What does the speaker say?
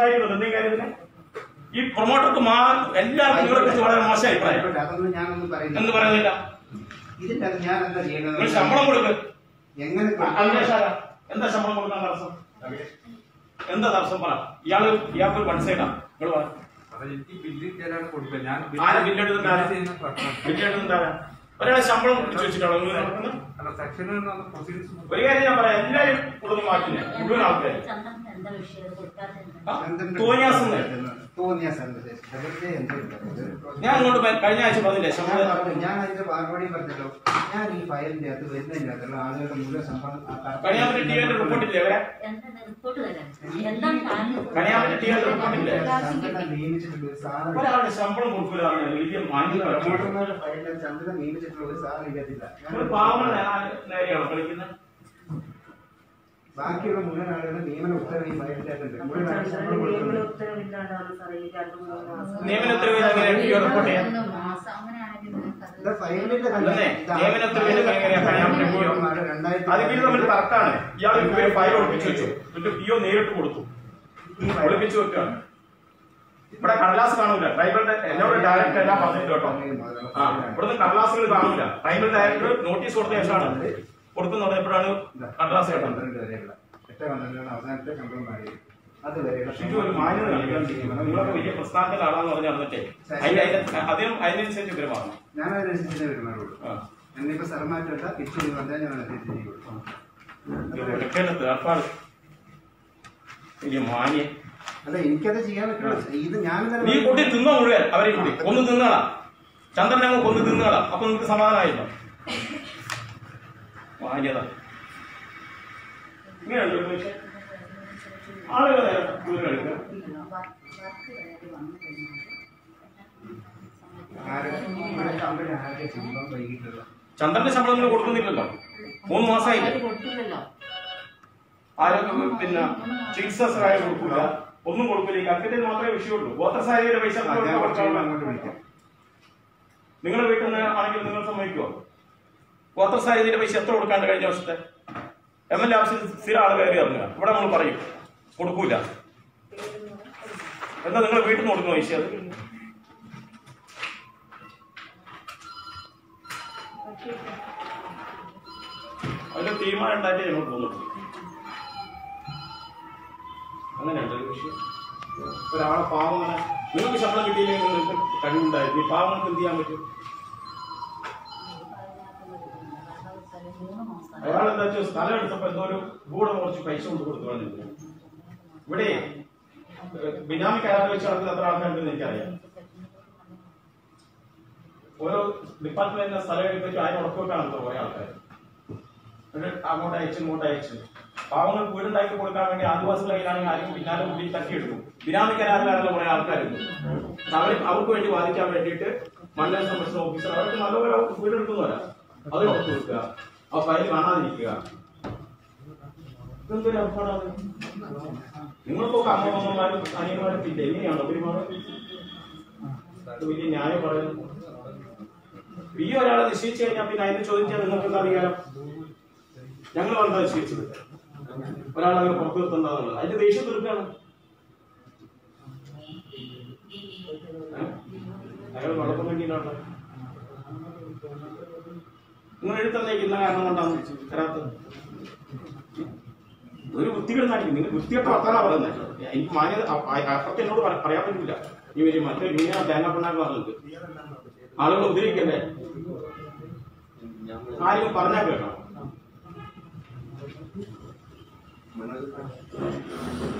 ചോദിക്കുന്നുണ്ട് എന്തെങ്കിലും കാര്യത്തിന് ഈ പ്രൊമോട്ടർക്ക് മാ എല്ലാവർക്കും നിങ്ങളെ കുറിച്ച് വളരെ മോശം അഭിപ്രായം. ആയിക്കോട്ടെ, അതൊന്നും ഞാനൊന്നും എന്ന് പറയുന്നില്ല? ഇതിന്റെ ഞാൻ എന്താ ചെയ്യേണ്ടത്? നിങ്ങൾ ശമ്പളം കൊടുക്ക്. എങ്ങനെ എന്താ ശമ്പളം കൊടുക്കാൻ തടസ്സം? എന്താ തടസ്സം പറ. ഇയാൾ ഇയാൾക്ക് ഒരു വൺ സൈഡാ നിങ്ങൾ പറ എനിക്ക് ബില്ല് കൊടുക്കുക ഞാൻ ആരാ ആരാ? ഒരാളെ ശമ്പളം പിടിച്ചു വെച്ചിട്ടാണോ നടക്കുന്നത്. ഒരു കാര്യം ഞാൻ പറയാം. എല്ലാവരും കൊടുത്ത് മാറ്റില്ല മുഴുവൻ ആൾക്കാർ? തോന്നിയാസം തന്നെ. തോന്നിയാസം എന്ത്? വെറുതെ എന്തുണ്ട്? ഒരു ഞാൻ അങ്ങോട്ട് കഴിഞ്ഞ ആഴ്ച പറഞ്ഞില്ലേ ഞാൻ അതിന്റെ മറുപടി പറഞ്ഞല്ലോ ഞാൻ ഈ ഫയലിന്റെ അകത്ത് വരുന്നതിന്റെ അകത്തുള്ള ആളുകളുടെ മുഴുവൻ ശമ്പളം കൊടുക്കില്ല ഫയലിന്റെ ചന്ദ്രനെ നിയമിച്ചിട്ടുള്ള ഒരു സാറ് ഇതില്ല ബാക്കിയുള്ള മുഴുവൻ ആളുകളുടെ നിയമന ഉത്തരവ് ഈ ഫയലിന്റെ അകത്തുണ്ട് മുഴുവൻ ആളുകളും ശമ്പളം കൊടുക്കുന്നുണ്ട് നിയമന ഉത്തരവിൽ അങ്ങനെ ടി വി റിപ്പോർട്ട് ചെയ്യാം. ഇത് ഫയലിന്റെ? നിയമന ഉത്തരവിൽ എങ്ങനെയാ? കണിയാമ്പറ്റ ടി വി അത് പിന്നെ തമ്മിൽ തർക്കാണ് ഇയാൾ ഇവർ ഫയൽ ഒളിപ്പിച്ചു വെച്ചു. എന്നിട്ട് പി ഒ നേരിട്ട് കൊടുത്തു. ഒളിപ്പിച്ചു വെക്കുകയാണ്. ഇവിടെ കടലാസ് കാണൂല. ട്രൈബൽ എന്നോട് ഡയറക്റ്റ് എല്ലാം പറഞ്ഞിട്ട് കേട്ടോ. ആ ഇവിടുന്ന് കടലാസുകൾ കാണൂല. ട്രൈബൽ ഡയറക്ടർ നോട്ടീസ് കൊടുത്ത ശേഷമാണ്. കൊടുക്കുന്ന എപ്പോഴാണ് കടലാസ് പന്ത്രണ്ട് വരെയുള്ള. എട്ട് പന്ത്രണ്ടാണ് അവസാനത്തെ ഇത് ഒരു മാന്യത കാണിക്കാൻ ചെയ്യുന്നത് നിങ്ങളൊക്കെ വലിയ പ്രസ്ഥാനത്തിന്റെ ആളാന്ന് പറഞ്ഞ് നടന്നിട്ടേ അതിന് അതിന് അതിനും അതിനനുസരിച്ച് പെരുമാറണം ഞാൻ അതിനനുസരിച്ച് പെരുമാറുള്ളൂ. ആ. എന്നിപ്പോ സ്ഥലമാറ്റമില്ല തിരിച്ചു എന്ന് പറഞ്ഞാൽ ഞാൻ തിരിച്ചു ചെയ്യുള്ളൂ ഒറ്റക്കേണ്ടത് ഏർപ്പാട് വലിയ മാന്യ. അല്ല എനിക്കത് ചെയ്യാൻ പറ്റില്ല ഇത് ഞാൻ നീ കൂട്ടി തിന്നോ മുഴുവൻ അവരെ കൂട്ടി. ഒന്ന് തിന്നാളാ. ചന്ദ്രനെ കൊന്ന് തിന്നോളാം. അപ്പൊ നിങ്ങൾക്ക് സമാധാനമായിരുന്നു ഇങ്ങനെയുണ്ട് ദൂരം എടുക്കുക വൈകിട്ടുള്ള ചന്ദ്രന്റെ ശമ്പളം നിങ്ങൾ കൊടുക്കുന്നില്ലല്ലോ. മൂന്ന് മാസമായില്ലേ ആരോഗ്യ പിന്നെ ചികിത്സ സഹായം കൊടുക്കില്ല. ഒന്നും കൊടുക്കില്ല അക്കത്തിന് മാത്രമേ വിഷയമുള്ളൂ. ഗോത്രസാരിയുടെ പൈസ കുറച്ച് അങ്ങോട്ട് വിളിക്കാം. നിങ്ങളുടെ വീട്ടിൽ നിന്ന് ആണെങ്കിൽ നിങ്ങൾ സമ്മതിക്കുമോ ഗോത്രസാരിയുടെ പൈസ എത്ര കൊടുക്കാണ്ട് കഴിഞ്ഞ വർഷത്തെ? എം എൽ എ ആവശ്യം സ്ഥിരം ആൾ കയറി ഇറങ്ങുക. ഇവിടെ നമ്മൾ പറയും കൊടുക്കൂല. എന്താ നിങ്ങൾ വീട്ടിൽ നിന്ന് കൊടുക്കുന്ന പൈസ? അത് അതിന്റെ തീരുമാനം ഉണ്ടായിട്ട് ഞങ്ങൾ പോകുന്നുള്ളൂ അങ്ങനെയുണ്ട് വിഷയം. ഒരാളെ പാവങ്ങളെ നിങ്ങൾക്ക് ശമ്പളം കിട്ടിയില്ലെങ്കിൽ നിങ്ങൾക്ക് കഴിവുണ്ടായിരുന്നു. ഈ പാവങ്ങൾക്ക് എന്ത് ചെയ്യാൻ പറ്റും? അയാൾ എന്താ വെച്ചാൽ സ്ഥലം എടുത്തപ്പോ എന്തോ ഒരു കൂടെ കുറച്ച് പൈസ കൊണ്ട് കൊടുത്തു ഇവിടെ ബിനാമി കരാർ വെച്ച് നടക്കുന്ന എത്ര ആൾക്കാരുണ്ടെന്ന് എനിക്കറിയാം. ഓരോ ഡിപ്പാർട്ട്മെന്റിന്റെ സ്ഥലം എടുത്തിട്ട് അതിന് ഉറപ്പുവെക്കാണല്ലോ കുറെ ആൾക്കാർ അങ്ങോട്ട് അയച്ചു ഇങ്ങോട്ട് അയച്ചു. പാവങ്ങൾ വീടുണ്ടാക്കി കൊടുക്കാൻ വേണ്ടി ആദിവാസികളുടെ കയ്യിലാണെങ്കിൽ ആരും പിന്നാലെ കൂടി തട്ടിയെടുക്കും ബിനാമി കരാറിലാണല്ലോ കുറെ ആൾക്കാരുണ്ട്. അവർ അവർക്ക് വേണ്ടി വാദിക്കാൻ വേണ്ടിയിട്ട് മണ്ഡല സംരക്ഷണ ഓഫീസർ അവർക്ക് നല്ലപോലെ വീടെടുക്കുന്നവരാ. അത് വെക്കുക ആ ഫയൽ കാണാതിരിക്കുക. ഇതെന്തൊരു അർപ്പണമാണ് നിങ്ങളിപ്പോ അമ്മമാരും അനിയന്മാരും പിന്നെ എങ്ങനെയാണോ പെരുമാറുന്നത് വലിയ ന്യായം പറയുന്നു ഈ ഒരാളെ നിശ്ചയിച്ചു കഴിഞ്ഞാൽ പിന്നെ അതിനെ ചോദിച്ചാൽ നിങ്ങൾക്ക് എന്താ അധികാരം? ഞങ്ങൾ വന്നാ നിശ്ചയിച്ചത്. ഒരാളെ അങ്ങനെ പുറത്തു നിർത്തണ്ടെന്നുള്ളത് അതിന്റെ ദേഷ്യം തീർക്കാണ്. അയാൾ വളർത്താൻ വേണ്ടിയിട്ടാണ് നിങ്ങൾ എഴുത്തന്നേക്ക് ഇന്ന കാരണം കൊണ്ടാണ് തരാത്തത് ഒരു വൃത്തികേട് കാണിക്കും. നിങ്ങൾ വൃത്തികെട്ട വർത്താനാ പറയുന്നത് എനിക്ക് മാന്യത അപ്പുറത്ത് എന്നോട് പറയാൻ പറ്റില്ല ഈ വലിയ മറ്റേ യൂണിയൻ തേങ്ങാപ്പിണ്ണാക്ക് പറഞ്ഞത് ആളുകൾ ഉപദ്രവിക്കല്ലേ ആരും പറഞ്ഞാൽ കേട്ടോ